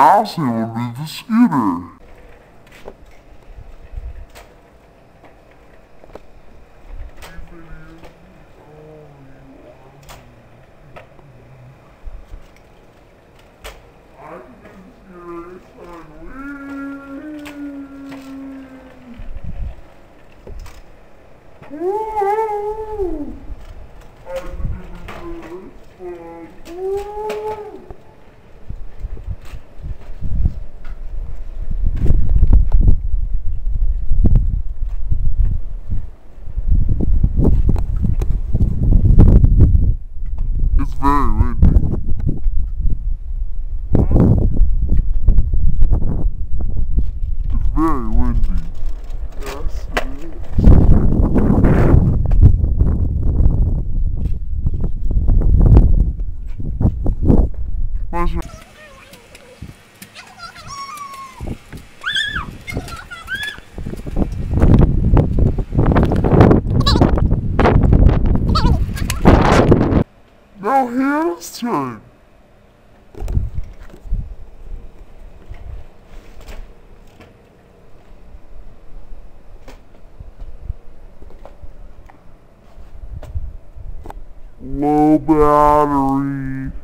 Will be the scooter. It's very Now here's turn. Low battery.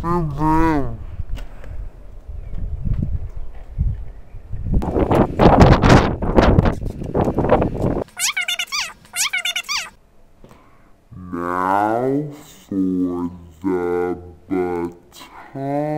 Vroom vroom. Now for the baton.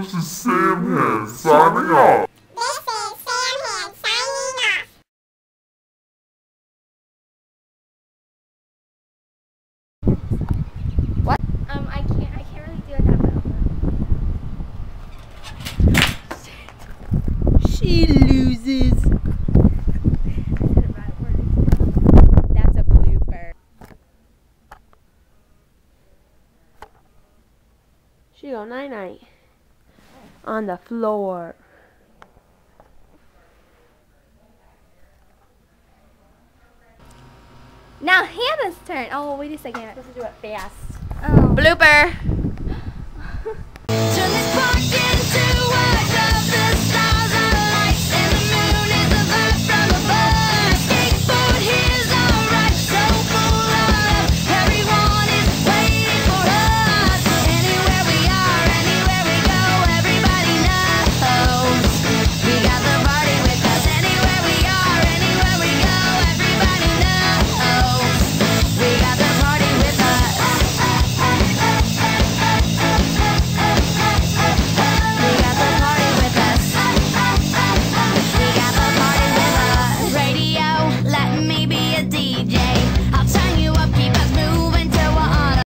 This is SamHan signing off. This is SamHan signing off. This is Sam Hand signing off. What? Um, I can't. I can't really do it that well. She loses. That's a blooper. She go night night on the floor. Now Hannah's turn. Oh, wait a second. I'm supposed to do it fast. Oh. Blooper.